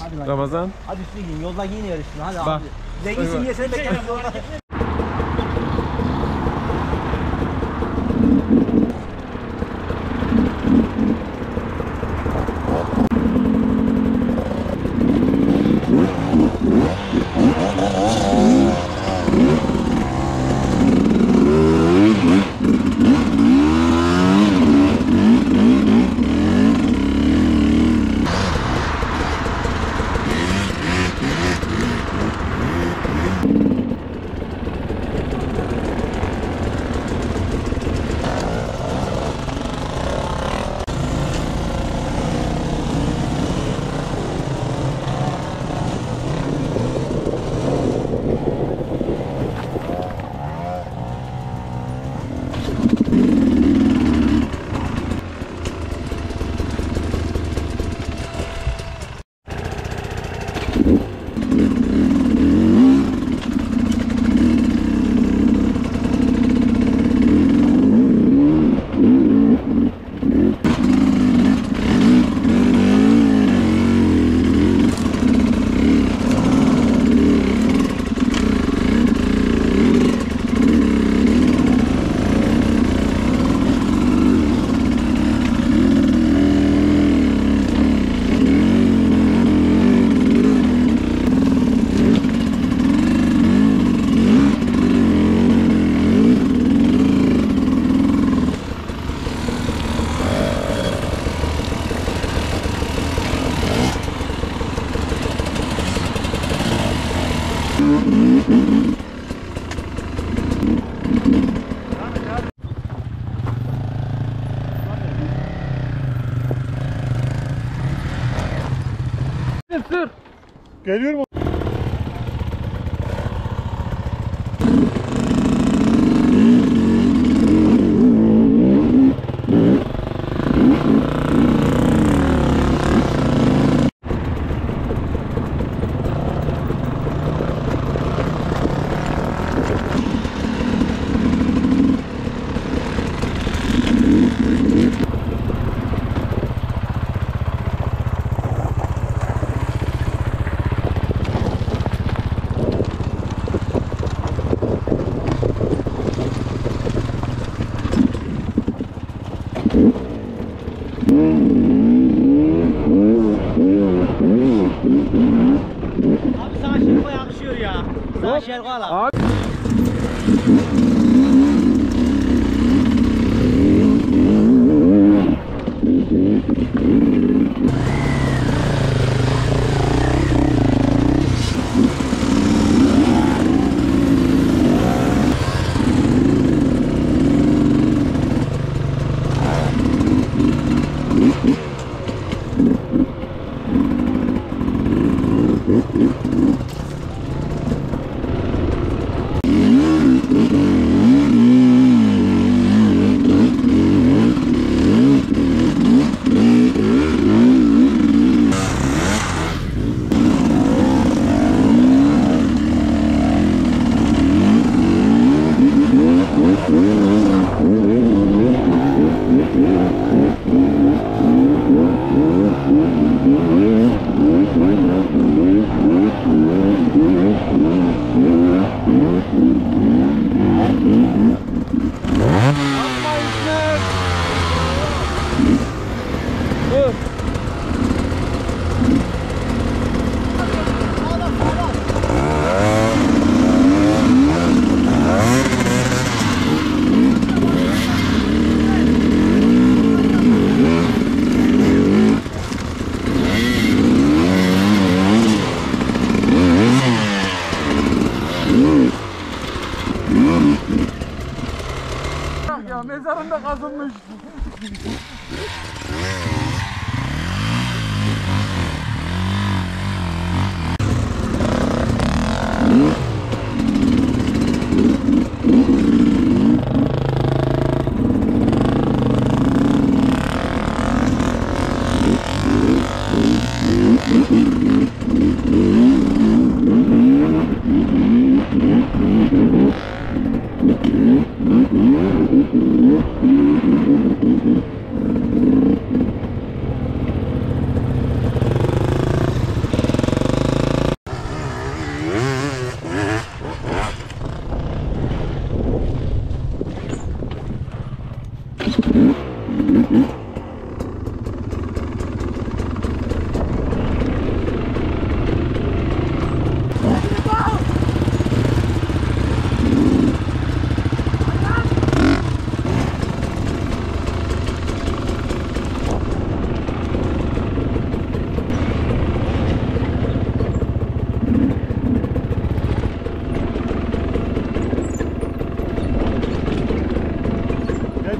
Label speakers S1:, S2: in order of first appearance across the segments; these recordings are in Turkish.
S1: Hadi lan.
S2: Ramazan.
S1: Hadi üstüne giyin. Yolda giyiniyor üstüne. Hadi
S2: Bak.
S1: abi. Zenginsin diye seni bekliyorum yolda. Geliyor mu? 我先挂？话
S2: 了？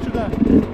S2: to that.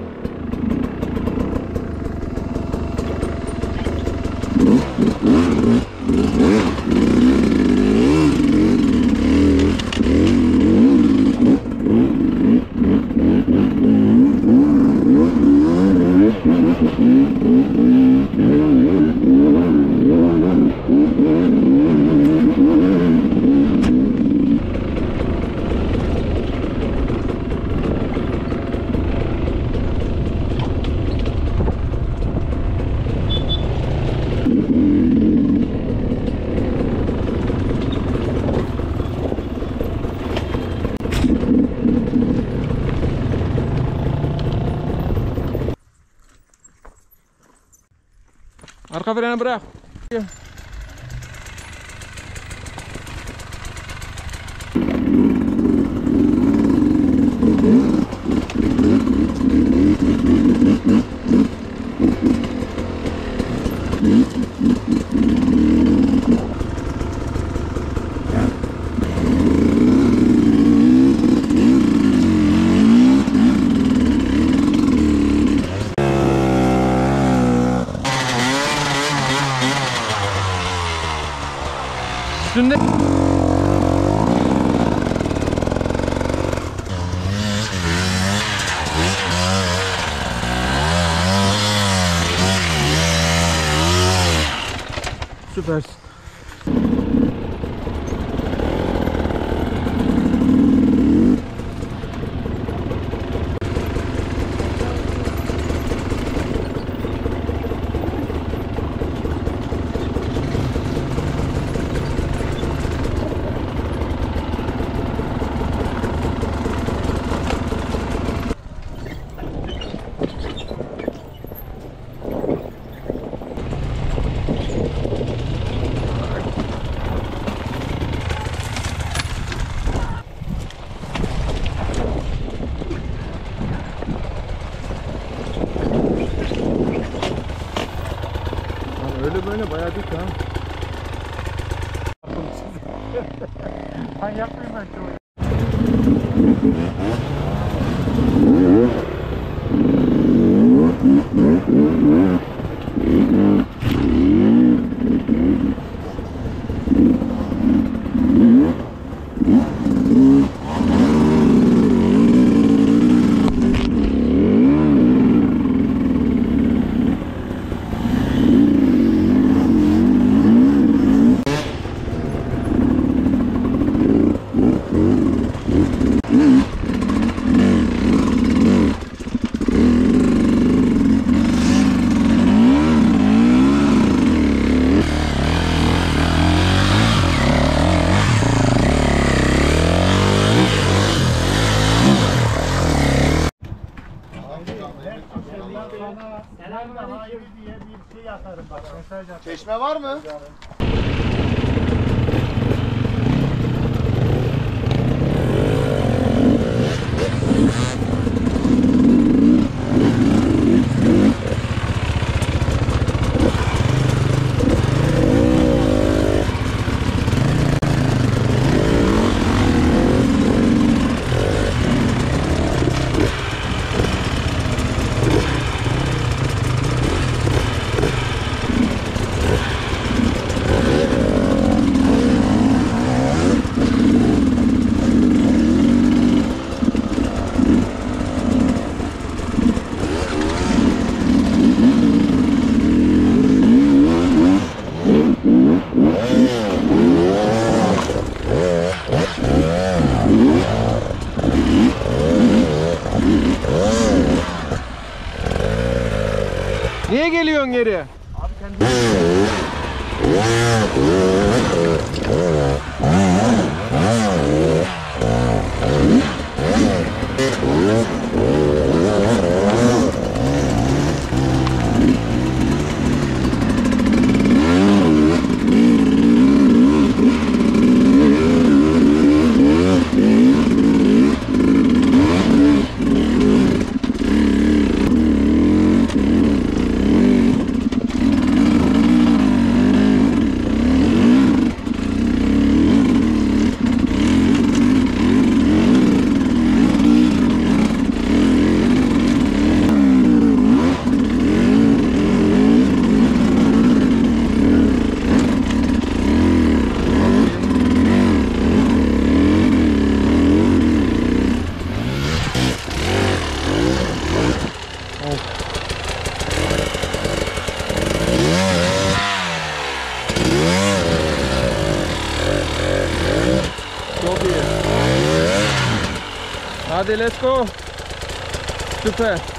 S2: Arka freni bırak.
S3: territory. Selamünaleyküm diye bir şey atarım bak mesaj atarım.
S4: Çeşme var mı?
S2: koyuyorsun geri? Abi kendi... euros. Allez, let's go Super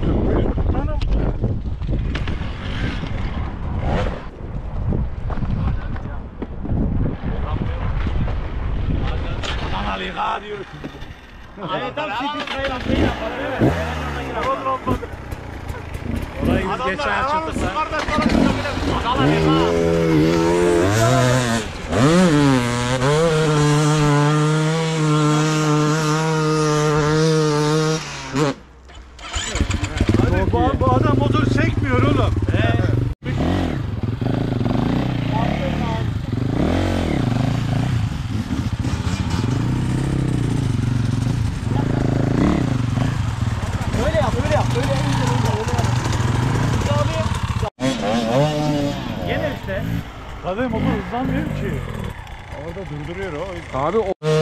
S2: That's
S3: Tabii motor hızlanmıyor ki. Orada durduruyor o.
S5: Abi o...